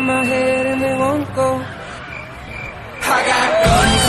In my head and they won't go. I got guns.